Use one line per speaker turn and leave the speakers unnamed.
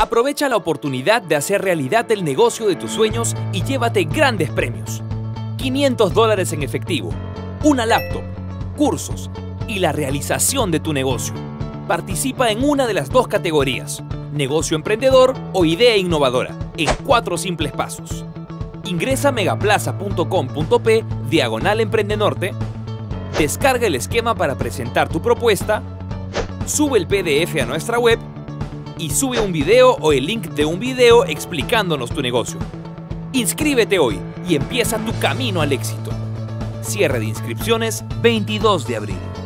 Aprovecha la oportunidad de hacer realidad el negocio de tus sueños y llévate grandes premios. 500 dólares en efectivo, una laptop, cursos y la realización de tu negocio. Participa en una de las dos categorías, negocio emprendedor o idea innovadora, en cuatro simples pasos. Ingresa a megaplaza.com.p diagonal emprendenorte, descarga el esquema para presentar tu propuesta, sube el PDF a nuestra web y sube un video o el link de un video explicándonos tu negocio. Inscríbete hoy y empieza tu camino al éxito. Cierre de inscripciones 22 de abril.